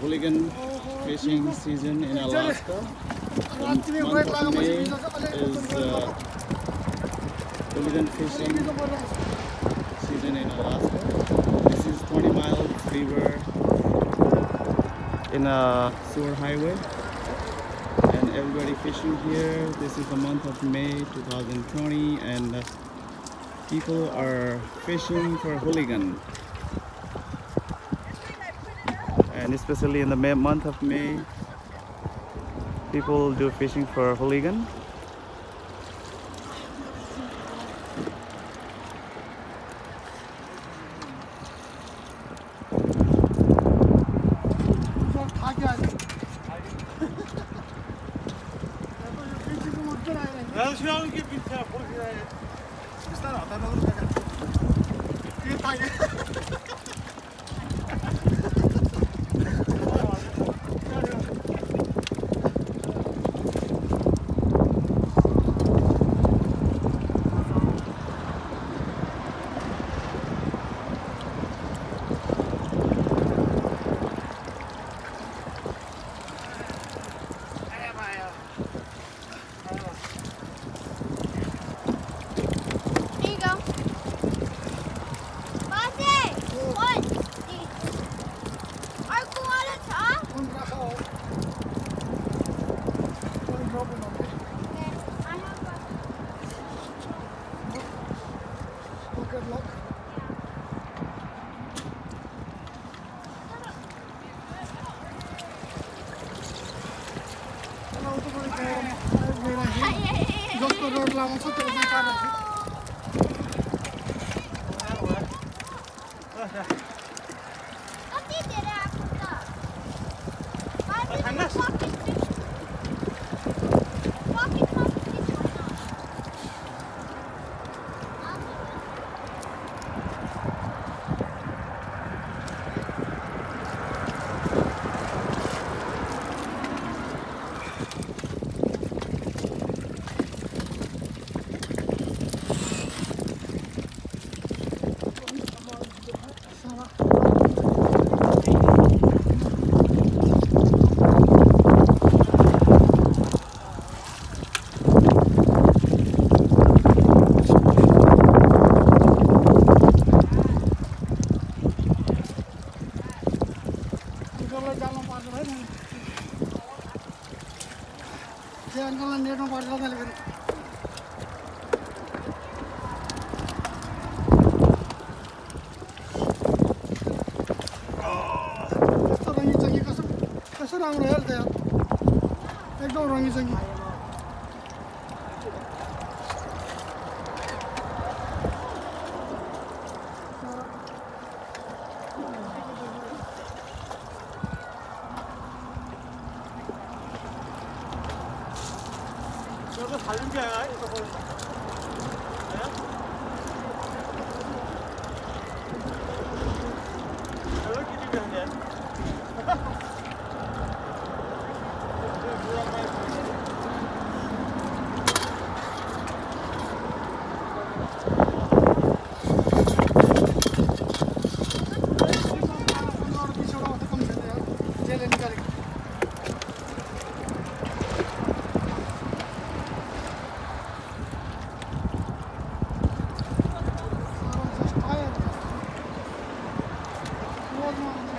hooligan fishing season in Alaska. The month of May is uh, hooligan fishing season in Alaska. This is 20 miles river in a Seward Highway and everybody fishing here. This is the month of May 2020 and people are fishing for hooligan. And especially in the May, month of May, people do fishing for hooligan. lá, vamos soltar os caras. Ah, ué. Ah, já. मेट्नु पर्छ मैले फेरि कस्तो रङ्गी छ कि कस्तो कस्तो राम्रो हेर्दा एकदम रङ्गी 여기 다른 게 아니라 이거 보여. Thank you.